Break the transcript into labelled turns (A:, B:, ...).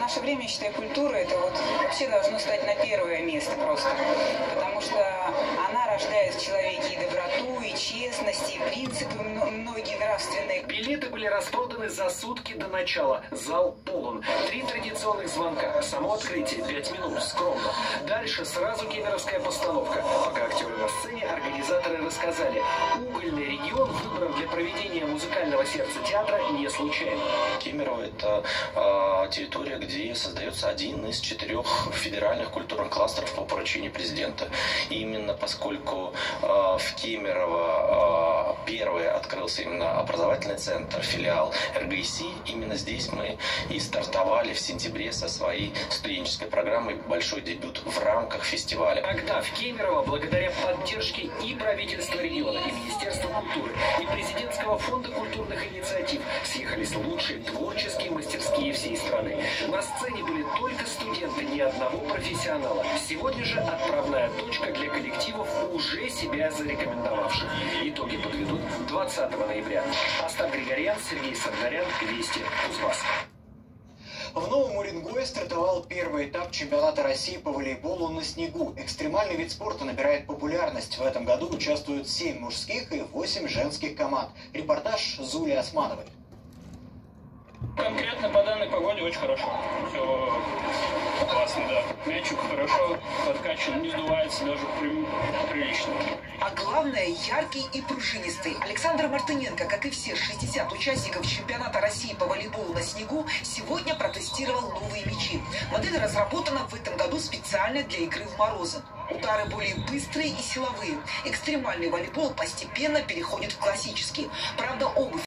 A: Наше время, я считаю, культура это вот вообще должно стать на первое место просто. Потому что она рождает в человеке и доброту, и честность, и принципы мно- многие нравственные.
B: Билеты были распроданы за сутки до начала. Зал полон. Три традиционных звонка. Само открытие. Пять минут. Скромно. Дальше сразу кемеровская постановка. Пока актеры организаторы рассказали. Угольный регион выбран для проведения музыкального сердца театра не случайно.
C: Кемерово – это э, территория, где создается один из четырех федеральных культурных кластеров по поручению президента. И именно поскольку э, в Кемерово э, первый открылся именно образовательный центр, филиал РГСИ, именно здесь мы и стартовали в сентябре со своей студенческой программой «Большой дебют» в рамках фестиваля.
B: Тогда в Кемерово, благодаря поддержке и правительства региона, и Министерства культуры, и президентского фонда культурных инициатив, съехались лучшие творческие мастерские всей страны. На сцене были только студенты, ни одного профессионала. Сегодня же отправная точка для коллективов, уже себя зарекомендовавших. Итоги подведут 20 ноября. Остап Григорян, Сергей Сардарян, Вести, Кузбасс.
D: В Новом Уренгое стартовал первый этап чемпионата России по волейболу на снегу. Экстремальный вид спорта набирает популярность. В этом году участвуют 7 мужских и 8 женских команд. Репортаж Зули Османовой.
E: Конкретно по данной погоде очень хорошо. Все классно, да. Мячик хорошо подкачан, не сдувается даже при- прилично.
F: А главное, яркий и пружинистый. Александр Мартыненко, как и все 60 участников чемпионата России по волейболу на снегу, сегодня протестировал новые мячи. Модель разработана в этом году специально для игры в морозы. Удары более быстрые и силовые. Экстремальный волейбол постепенно переходит в классический. Правда, обувь